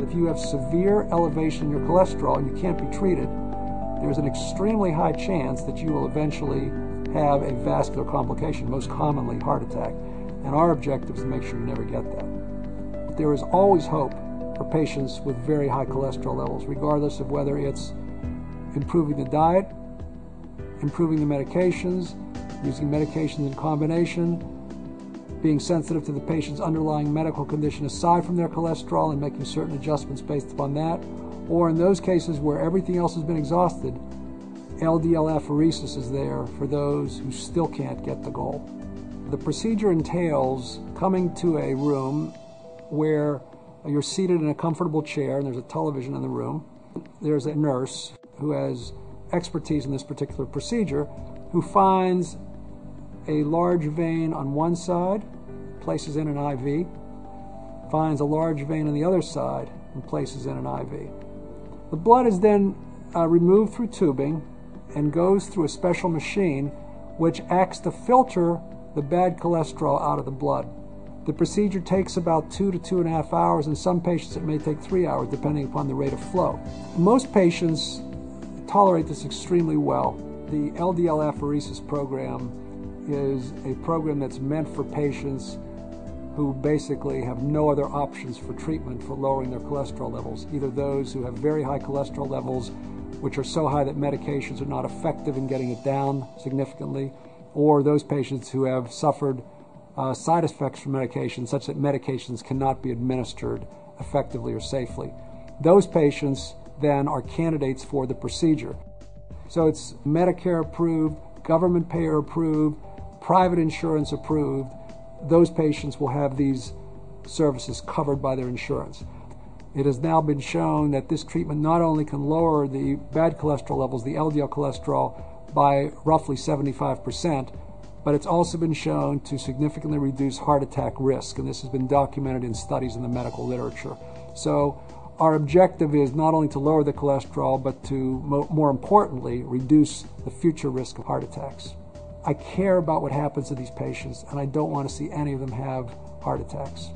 If you have severe elevation in your cholesterol and you can't be treated, there's an extremely high chance that you will eventually have a vascular complication, most commonly heart attack. And our objective is to make sure you never get that. But There is always hope for patients with very high cholesterol levels, regardless of whether it's improving the diet, improving the medications, using medications in combination, being sensitive to the patient's underlying medical condition aside from their cholesterol and making certain adjustments based upon that, or in those cases where everything else has been exhausted, LDL apheresis is there for those who still can't get the goal. The procedure entails coming to a room where you're seated in a comfortable chair and there's a television in the room. There's a nurse who has expertise in this particular procedure who finds a large vein on one side, places in an IV, finds a large vein on the other side, and places in an IV. The blood is then uh, removed through tubing and goes through a special machine which acts to filter the bad cholesterol out of the blood. The procedure takes about two to two and a half hours. In some patients, it may take three hours, depending upon the rate of flow. Most patients tolerate this extremely well. The LDL apheresis program is a program that's meant for patients who basically have no other options for treatment for lowering their cholesterol levels. Either those who have very high cholesterol levels, which are so high that medications are not effective in getting it down significantly, or those patients who have suffered uh, side effects from medications such that medications cannot be administered effectively or safely. Those patients then are candidates for the procedure. So it's Medicare approved, government payer approved, private insurance approved, those patients will have these services covered by their insurance. It has now been shown that this treatment not only can lower the bad cholesterol levels, the LDL cholesterol, by roughly 75%, but it's also been shown to significantly reduce heart attack risk, and this has been documented in studies in the medical literature. So, our objective is not only to lower the cholesterol, but to, more importantly, reduce the future risk of heart attacks. I care about what happens to these patients, and I don't want to see any of them have heart attacks.